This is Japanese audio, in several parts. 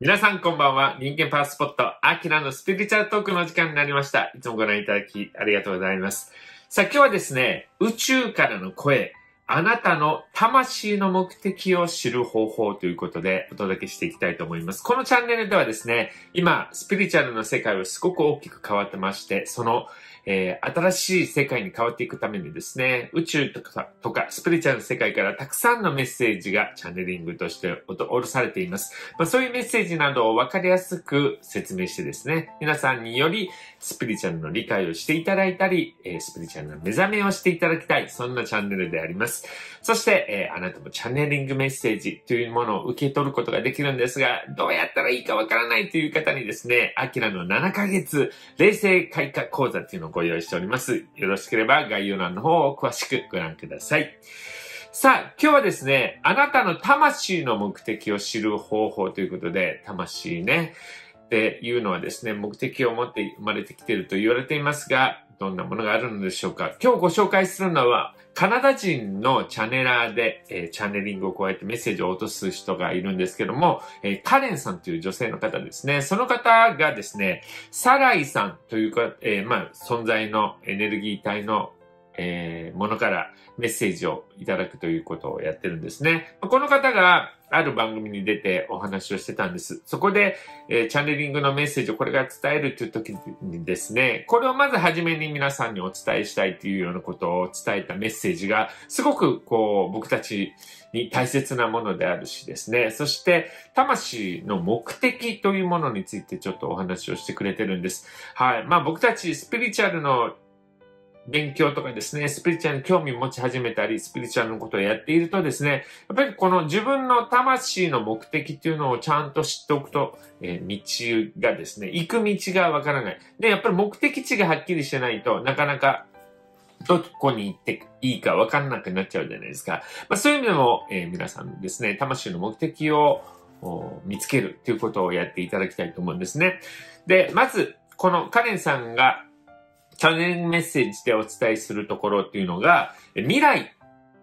皆さんこんばんは。人間パワースポット、アキラのスピリチュアルトークの時間になりました。いつもご覧いただきありがとうございます。さあ今日はですね、宇宙からの声、あなたの魂の目的を知る方法ということでお届けしていきたいと思います。このチャンネルではですね、今、スピリチュアルの世界はすごく大きく変わってまして、そのえー、新しい世界に変わっていくためにですね、宇宙とか、とか、スピリチュアルの世界からたくさんのメッセージがチャネリングとしておろされています。まあ、そういうメッセージなどを分かりやすく説明してですね、皆さんによりスピリチュアルの理解をしていただいたり、えー、スピリチュアルの目覚めをしていただきたい、そんなチャンネルであります。そして、えー、あなたもチャネリングメッセージというものを受け取ることができるんですが、どうやったらいいかわからないという方にですね、アキラの7ヶ月冷静開花講座っていうのをご用意しております。よろしければ概要欄の方を詳しくご覧ください。さあ、今日はですね、あなたの魂の目的を知る方法ということで、魂ね、っていうのはですね、目的を持って生まれてきていると言われていますが、どんなものがあるのでしょうか今日ご紹介するのは、カナダ人のチャネラーで、えー、チャネリングを加えてメッセージを落とす人がいるんですけども、えー、カレンさんという女性の方ですね。その方がですね、サライさんというか、えー、まあ、存在のエネルギー体のえー、ものからメッセージをいただくということをやってるんですね。この方がある番組に出てお話をしてたんです。そこで、えー、チャネリングのメッセージをこれから伝えるという時にですね、これをまずはじめに皆さんにお伝えしたいというようなことを伝えたメッセージが、すごくこう、僕たちに大切なものであるしですね、そして、魂の目的というものについてちょっとお話をしてくれてるんです。はい。まあ僕たちスピリチュアルの勉強とかですね、スピリチュアルに興味持ち始めたり、スピリチュアルのことをやっているとですね、やっぱりこの自分の魂の目的っていうのをちゃんと知っておくと、えー、道がですね、行く道がわからない。で、やっぱり目的地がはっきりしてないとなかなかどこに行っていいかわかんなくなっちゃうじゃないですか。まあ、そういう意味でも、えー、皆さんですね、魂の目的を見つけるということをやっていただきたいと思うんですね。で、まず、このカレンさんがチャンネルメッセージでお伝えするところっていうのが、未来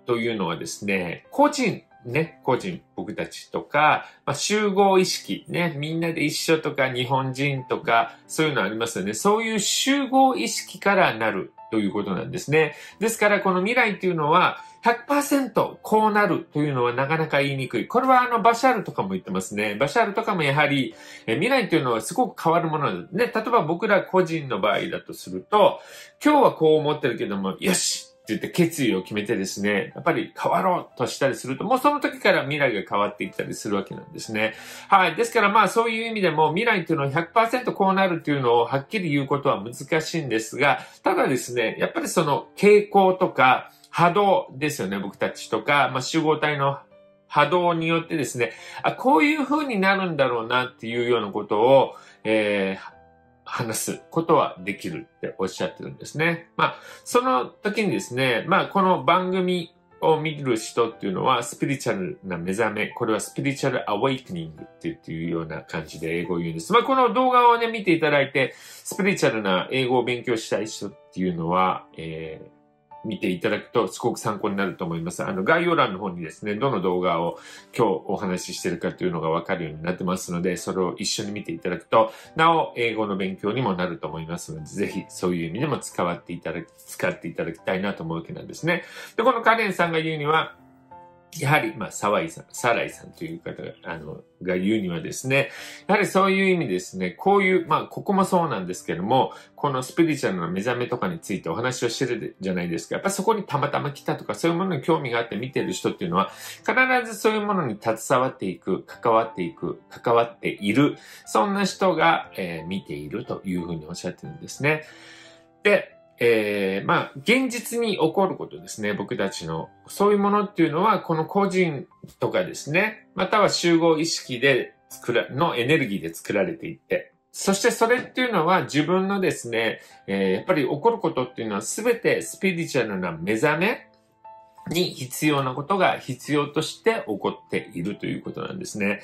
というのはですね、個人、ね、個人、僕たちとか、まあ、集合意識、ね、みんなで一緒とか、日本人とか、そういうのありますよね。そういう集合意識からなるということなんですね。ですから、この未来っていうのは、100%こうなるというのはなかなか言いにくい。これはあのバシャールとかも言ってますね。バシャールとかもやはり、え未来というのはすごく変わるもので、ね、例えば僕ら個人の場合だとすると、今日はこう思ってるけども、よしって言って決意を決めてですね、やっぱり変わろうとしたりすると、もうその時から未来が変わっていったりするわけなんですね。はい。ですからまあそういう意味でも未来っていうのは100%こうなるっていうのをはっきり言うことは難しいんですが、ただですね、やっぱりその傾向とか、波動ですよね、僕たちとか、まあ、集合体の波動によってですね、あ、こういう風になるんだろうなっていうようなことを、えー、話すことはできるっておっしゃってるんですね。まあ、その時にですね、まあ、この番組を見る人っていうのは、スピリチュアルな目覚め、これはスピリチュアルアワイクニングっていうような感じで英語を言うんです。まあ、この動画をね、見ていただいて、スピリチュアルな英語を勉強したい人っていうのは、えー見ていただくとすごく参考になると思います。あの、概要欄の方にですね、どの動画を今日お話ししてるかというのがわかるようになってますので、それを一緒に見ていただくと、なお、英語の勉強にもなると思いますので、ぜひそういう意味でも使っていただき、使っていただきたいなと思うわけなんですね。で、このカレンさんが言うには、やはり、まあ、沢井さん、サライさんという方が、あの、が言うにはですね、やはりそういう意味ですね、こういう、まあ、ここもそうなんですけども、このスピリチュアルな目覚めとかについてお話をしてるじゃないですか。やっぱそこにたまたま来たとか、そういうものに興味があって見てる人っていうのは、必ずそういうものに携わっていく、関わっていく、関わっている、そんな人が、えー、見ているというふうにおっしゃってるんですね。で、えー、まあ、現実に起こることですね。僕たちの。そういうものっていうのは、この個人とかですね。または集合意識で作ら、のエネルギーで作られていって。そしてそれっていうのは自分のですね、えー、やっぱり起こることっていうのは全てスピリチュアルな目覚めに必要なことが必要として起こっているということなんですね。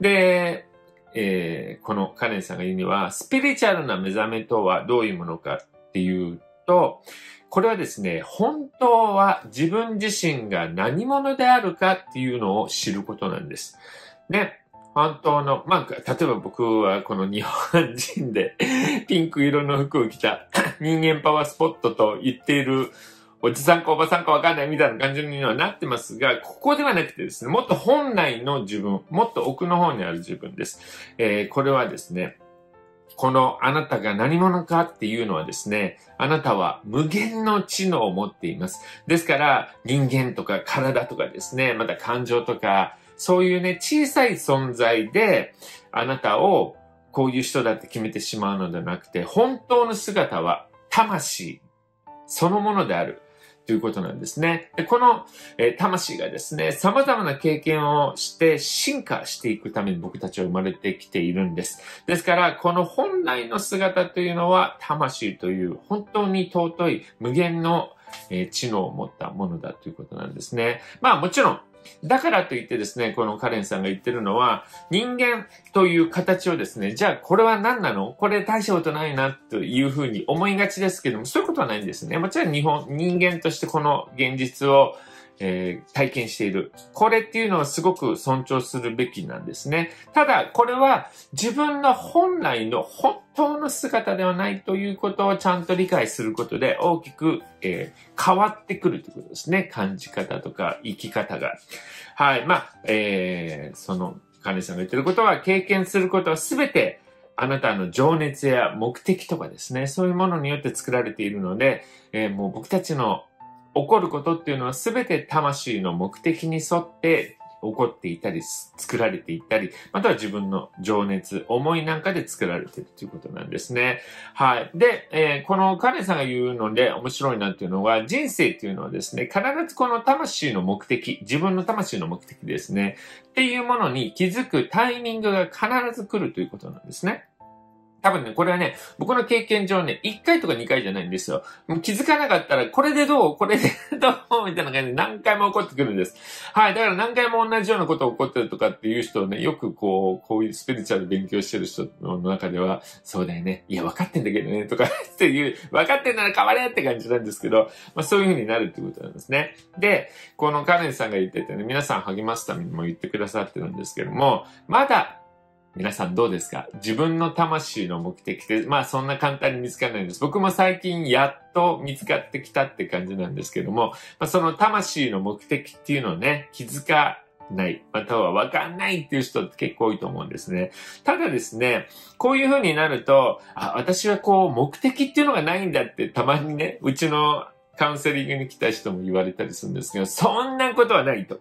で、えー、このカレンさんが言うには、スピリチュアルな目覚めとはどういうものかっていうと、これはですね、本当は自分自身が何者であるかっていうのを知ることなんです。ね。本当の、まあ、例えば僕はこの日本人で ピンク色の服を着た人間パワースポットと言っているおじさんかおばさんかわかんないみたいな感じにはなってますが、ここではなくてですね、もっと本来の自分、もっと奥の方にある自分です。えー、これはですね、このあなたが何者かっていうのはですね、あなたは無限の知能を持っています。ですから、人間とか体とかですね、また感情とか、そういうね、小さい存在で、あなたをこういう人だって決めてしまうのではなくて、本当の姿は魂そのものである。ということなんですね。でこの、え、魂がですね、様々な経験をして進化していくために僕たちは生まれてきているんです。ですから、この本来の姿というのは、魂という本当に尊い無限の、え、知能を持ったものだということなんですね。まあもちろん、だからといってですね、このカレンさんが言ってるのは、人間という形をですね、じゃあこれは何なの？これ大したことないなというふうに思いがちですけども、そういうことはないんですね。もちろん日本、人間としてこの現実をえー、体験している。これっていうのはすごく尊重するべきなんですね。ただ、これは自分の本来の本当の姿ではないということをちゃんと理解することで大きく、えー、変わってくるということですね。感じ方とか生き方が。はい。まあ、えー、その、カネさんが言ってることは経験することはすべてあなたの情熱や目的とかですね、そういうものによって作られているので、えー、もう僕たちの起こることっていうのは全て魂の目的に沿って起こっていたり、作られていたり、または自分の情熱、思いなんかで作られているということなんですね。はい。で、えー、このカネさんが言うので面白いなっていうのは、人生っていうのはですね、必ずこの魂の目的、自分の魂の目的ですね、っていうものに気づくタイミングが必ず来るということなんですね。多分ね、これはね、僕の経験上ね、1回とか2回じゃないんですよ。もう気づかなかったら、これでどうこれでどうみたいな感じで何回も起こってくるんです。はい。だから何回も同じようなこと起こってるとかっていう人をね、よくこう、こういうスピリチュアル勉強してる人の中では、そうだよね。いや、分かってんだけどね。とかっていう、分かってんなら変われって感じなんですけど、まあそういう風になるってことなんですね。で、このカレンさんが言っててね、皆さん励ますためにも言ってくださってるんですけども、まだ皆さんどうですか？自分の魂の目的って、まあそんな簡単に見つからないんです。僕も最近やっと見つかってきたって感じなんですけども、まあ、その魂の目的っていうのをね、気づかない、またはわかんないっていう人って結構多いと思うんですね。ただですね、こういう風になると、あ、私はこう目的っていうのがないんだってたまにね、うちのカウンセリングに来た人も言われたりするんですけど、そんなことはないと。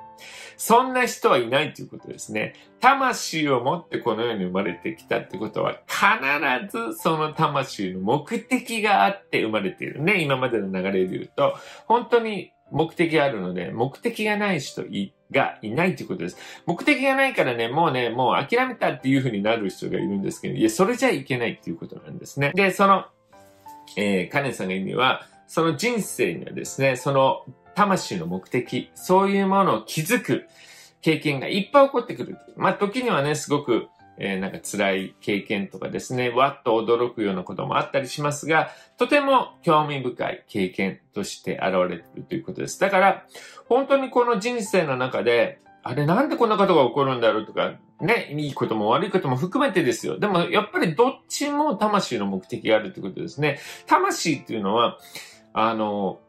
そんな人はいないということですね。魂を持ってこの世に生まれてきたってことは、必ずその魂の目的があって生まれているね。今までの流れで言うと、本当に目的があるので、目的がない人がいないということです。目的がないからね、もうね、もう諦めたっていう風になる人がいるんですけど、いや、それじゃいけないっていうことなんですね。で、その、えー、カネンさんが言うには、その人生にはですね、その魂の目的、そういうものを気づく経験がいっぱい起こってくる。まあ、時にはね、すごく、えー、なんか辛い経験とかですね、わっと驚くようなこともあったりしますが、とても興味深い経験として現れてるということです。だから、本当にこの人生の中で、あれなんでこんなことが起こるんだろうとか、ね、いいことも悪いことも含めてですよ。でも、やっぱりどっちも魂の目的があるということですね。魂っていうのは、あの、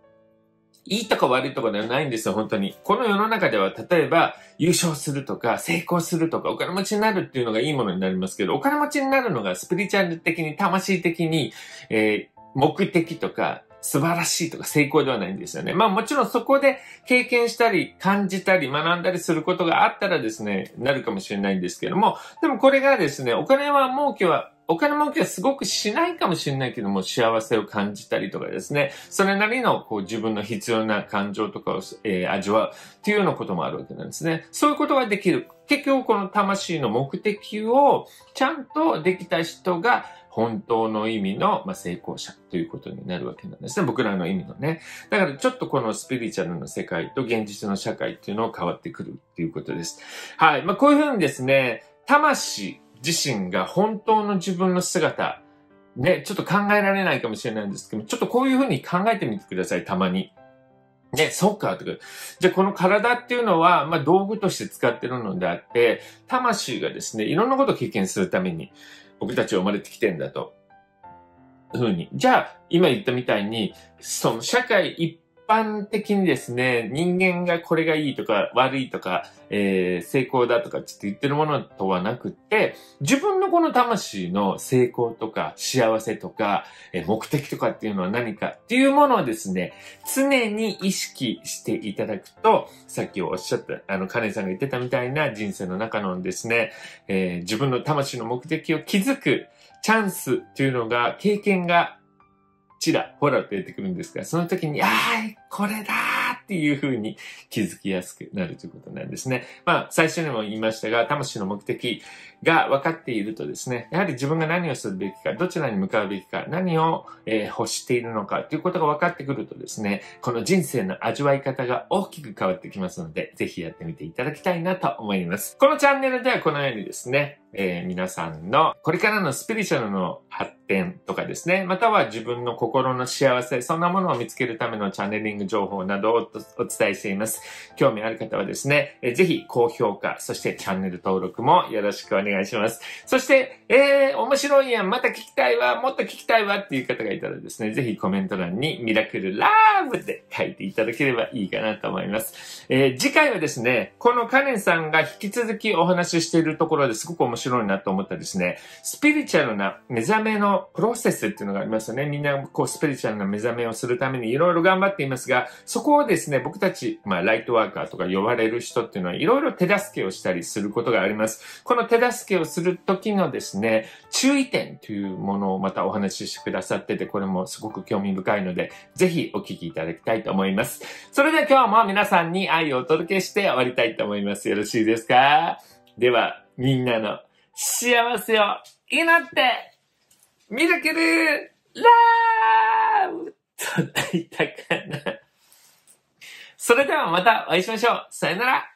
いいとか悪いとかではないんですよ、本当に。この世の中では、例えば、優勝するとか、成功するとか、お金持ちになるっていうのがいいものになりますけど、お金持ちになるのがスピリチュアル的に、魂的に、えー、目的とか、素晴らしいとか成功ではないんですよね。まあもちろんそこで経験したり感じたり学んだりすることがあったらですね、なるかもしれないんですけども、でもこれがですね、お金は儲けはお金儲けはすごくしないかもしれないけども、幸せを感じたりとかですね、それなりのこう自分の必要な感情とかを、えー、味わうっていうようなこともあるわけなんですね。そういうことができる。結局この魂の目的をちゃんとできた人が本当の意味の、まあ、成功者ということになるわけなんですね。僕らの意味のね。だからちょっとこのスピリチュアルの世界と現実の社会っていうのを変わってくるっていうことです。はい。まあ、こういうふうにですね、魂自身が本当の自分の姿、ね、ちょっと考えられないかもしれないんですけど、ちょっとこういうふうに考えてみてください、たまに。ね、そうか、とか。じゃあこの体っていうのは、まあ道具として使ってるのであって、魂がですね、いろんなことを経験するために、僕たちは生まれてきてんだと。ふうに。じゃあ、今言ったみたいに、その社会一般的にですね、人間がこれがいいとか悪いとか、えー、成功だとかって言ってるものとはなくて、自分のこの魂の成功とか幸せとか、えー、目的とかっていうのは何かっていうものをですね、常に意識していただくと、さっきおっしゃった、あの、カネさんが言ってたみたいな人生の中のですね、えー、自分の魂の目的を気づくチャンスっていうのが、経験がちらほらと出てくるんですが、その時に、ああ、これだっていう風に気づきやすくなるということなんですね。まあ、最初にも言いましたが、魂の目的が分かっているとですね、やはり自分が何をするべきか、どちらに向かうべきか、何を、えー、欲しているのかということが分かってくるとですね、この人生の味わい方が大きく変わってきますので、ぜひやってみていただきたいなと思います。このチャンネルではこのようにですね、えー、皆さんのこれからのスピリチュアルの発展とかですね、または自分の心の幸せ、そんなものを見つけるためのチャネリング情報などをお伝えしています。興味ある方はですね、えー、ぜひ高評価、そしてチャンネル登録もよろしくお願いします。そして、えー、面白いやん、また聞きたいわ、もっと聞きたいわっていう方がいたらですね、ぜひコメント欄にミラクルラブで書いていただければいいかなと思います。えー、次回はですね、このカネンさんが引き続きお話ししているところですごく面白いなと思ったですね、スピリチュアルな目覚めのプロセスっていうのがありますよね。みんなこうスピリチュアルな目覚めをするためにいろいろ頑張っていますが、そこをですね、僕たち、まあライトワーカーとか呼ばれる人っていうのはいろいろ手助けをしたりすることがあります。この手助けをする時のですね、注意点というものをまたお話ししてくださってて、これもすごく興味深いので、ぜひお聞きいただきたいと思います。それでは今日も皆さんに愛をお届けして終わりたいと思います。よろしいですか？では、みんなの幸せを祈って、ミラクルラブと泣いたかな。それではまたお会いしましょう。さよなら。